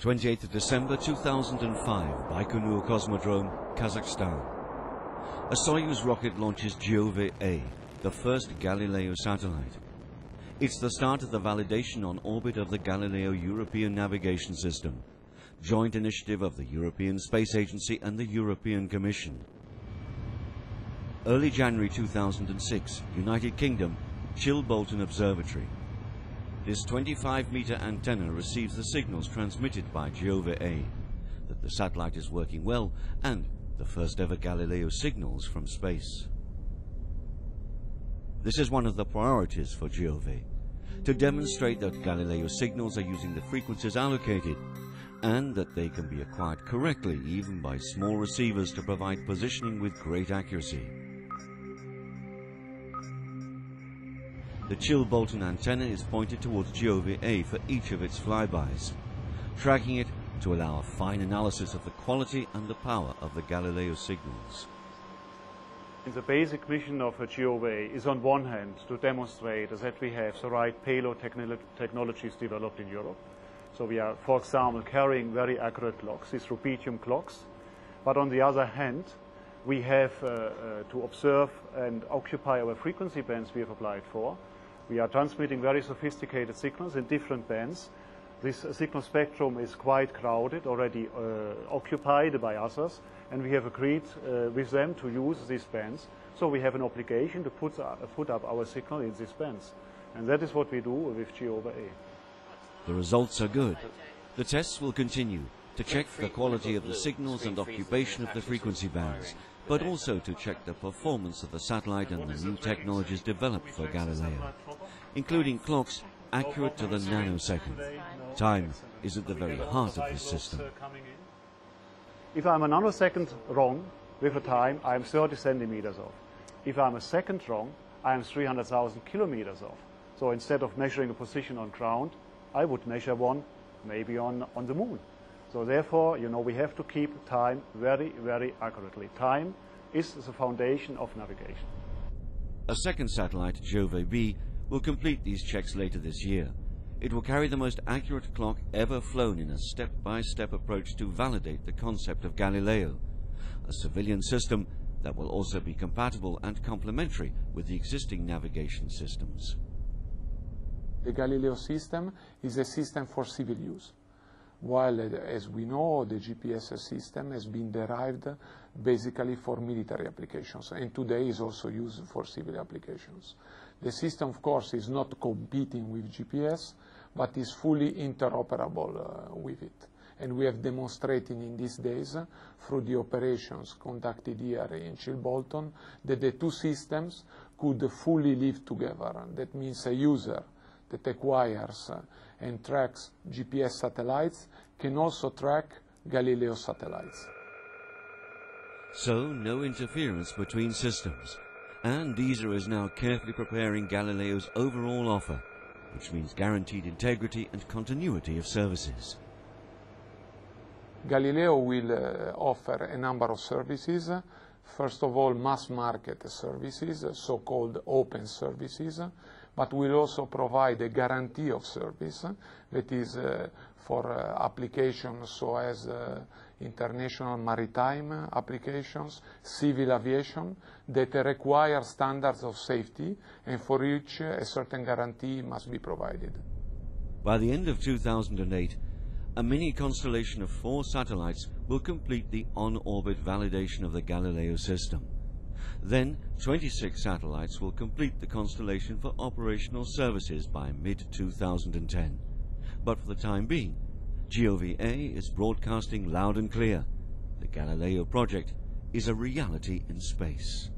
28th December 2005, Baikonur Cosmodrome, Kazakhstan. A Soyuz rocket launches Giove-A, the first Galileo satellite. It's the start of the validation on orbit of the Galileo European Navigation System, joint initiative of the European Space Agency and the European Commission. Early January 2006, United Kingdom, Chilbolton Observatory. This 25-meter antenna receives the signals transmitted by Giove-A, that the satellite is working well, and the first ever Galileo signals from space. This is one of the priorities for Giove, to demonstrate that Galileo signals are using the frequencies allocated and that they can be acquired correctly even by small receivers to provide positioning with great accuracy. The Chilbolton antenna is pointed towards Giove-A for each of its flybys, tracking it to allow a fine analysis of the quality and the power of the Galileo signals. The basic mission of a Giove is on one hand to demonstrate that we have the right payload technologies developed in Europe. So we are, for example, carrying very accurate clocks, these rubidium clocks. But on the other hand, we have uh, uh, to observe and occupy our frequency bands we have applied for we are transmitting very sophisticated signals in different bands. This signal spectrum is quite crowded, already uh, occupied by others, and we have agreed uh, with them to use these bands. So we have an obligation to put, uh, put up our signal in these bands. And that is what we do with Giove-A. The results are good. The tests will continue to check the quality of the signals and occupation of the frequency bands, but also to check the performance of the satellite and the new technologies developed for Galileo, including clocks accurate to the nanosecond. Time is at the very heart of this system. If I'm a nanosecond wrong with a time, I'm 30 centimeters off. If I'm a second wrong, I'm 300,000 kilometers off. So instead of measuring a position on ground, I would measure one maybe on, on the moon. So therefore, you know, we have to keep time very, very accurately. Time is the foundation of navigation. A second satellite, Giove B, will complete these checks later this year. It will carry the most accurate clock ever flown in a step-by-step -step approach to validate the concept of Galileo, a civilian system that will also be compatible and complementary with the existing navigation systems. The Galileo system is a system for civil use while, as we know, the GPS system has been derived basically for military applications, and today is also used for civil applications. The system, of course, is not competing with GPS, but is fully interoperable uh, with it. And we have demonstrated in these days, uh, through the operations conducted here in Chilbolton, that the two systems could fully live together. That means a user that acquires and tracks GPS satellites can also track Galileo satellites. So, no interference between systems. And ESA is now carefully preparing Galileo's overall offer, which means guaranteed integrity and continuity of services. Galileo will uh, offer a number of services. First of all, mass market services, so-called open services but will also provide a guarantee of service that is uh, for uh, applications so as uh, international maritime applications, civil aviation, that require standards of safety and for which a certain guarantee must be provided. By the end of 2008, a mini constellation of four satellites will complete the on-orbit validation of the Galileo system. Then 26 satellites will complete the constellation for operational services by mid-2010. But for the time being, Giove-A is broadcasting loud and clear. The Galileo project is a reality in space.